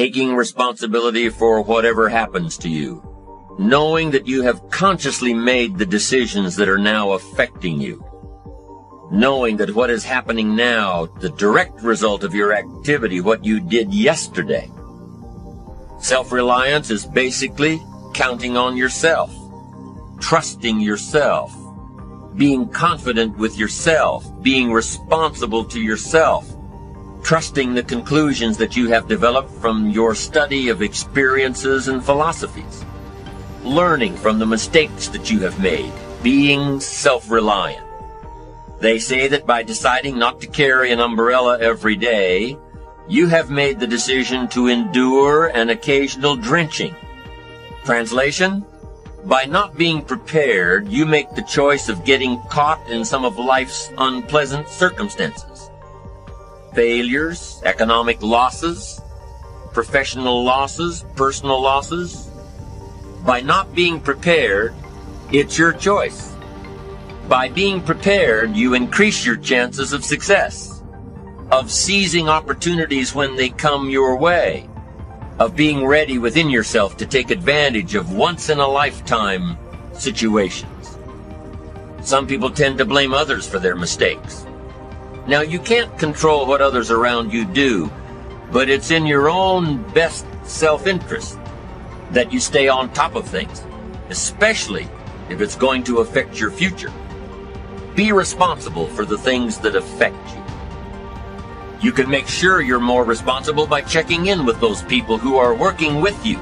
taking responsibility for whatever happens to you, knowing that you have consciously made the decisions that are now affecting you, knowing that what is happening now, the direct result of your activity, what you did yesterday. Self-reliance is basically counting on yourself, trusting yourself, being confident with yourself, being responsible to yourself, trusting the conclusions that you have developed from your study of experiences and philosophies, learning from the mistakes that you have made, being self-reliant. They say that by deciding not to carry an umbrella every day, you have made the decision to endure an occasional drenching. Translation? By not being prepared, you make the choice of getting caught in some of life's unpleasant circumstances. Failures, economic losses, professional losses, personal losses. By not being prepared, it's your choice. By being prepared, you increase your chances of success, of seizing opportunities when they come your way, of being ready within yourself to take advantage of once in a lifetime situations. Some people tend to blame others for their mistakes. Now, you can't control what others around you do, but it's in your own best self-interest that you stay on top of things, especially if it's going to affect your future. Be responsible for the things that affect you. You can make sure you're more responsible by checking in with those people who are working with you.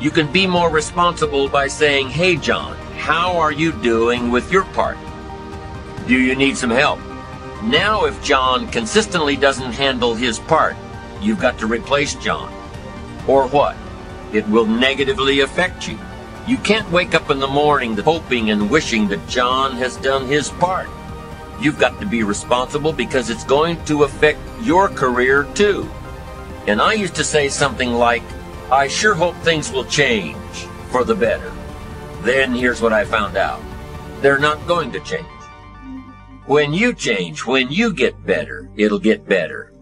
You can be more responsible by saying, Hey John, how are you doing with your part? Do you need some help? Now if John consistently doesn't handle his part, you've got to replace John. Or what? It will negatively affect you. You can't wake up in the morning hoping and wishing that John has done his part. You've got to be responsible because it's going to affect your career too. And I used to say something like, I sure hope things will change for the better. Then here's what I found out. They're not going to change. When you change, when you get better, it'll get better.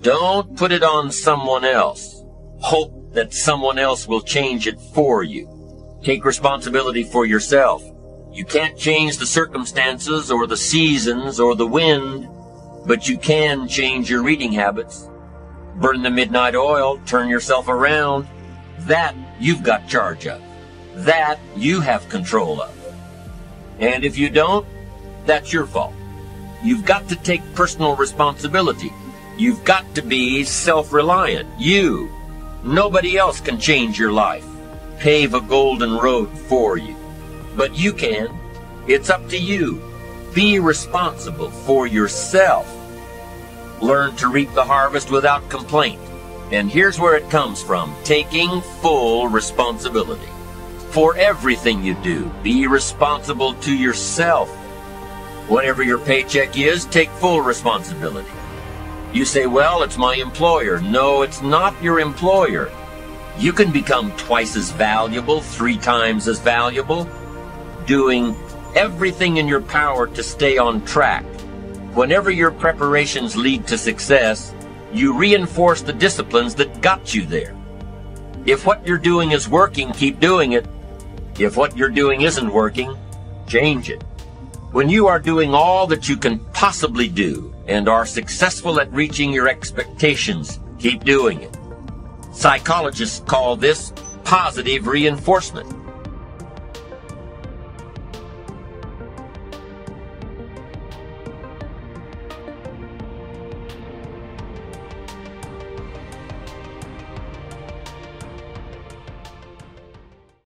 Don't put it on someone else. Hope that someone else will change it for you. Take responsibility for yourself. You can't change the circumstances or the seasons or the wind, but you can change your reading habits. Burn the midnight oil, turn yourself around. That you've got charge of. That you have control of. And if you don't, that's your fault. You've got to take personal responsibility. You've got to be self-reliant. You. Nobody else can change your life pave a golden road for you. But you can. It's up to you. Be responsible for yourself. Learn to reap the harvest without complaint. And here's where it comes from taking full responsibility. For everything you do, be responsible to yourself. Whatever your paycheck is, take full responsibility. You say, well, it's my employer. No, it's not your employer. You can become twice as valuable, three times as valuable, doing everything in your power to stay on track. Whenever your preparations lead to success, you reinforce the disciplines that got you there. If what you're doing is working, keep doing it. If what you're doing isn't working, change it. When you are doing all that you can possibly do and are successful at reaching your expectations, keep doing it. Psychologists call this positive reinforcement.